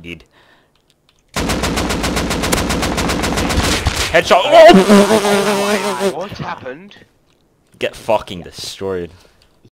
did. Headshot. Oh! What happened? Get fucking destroyed.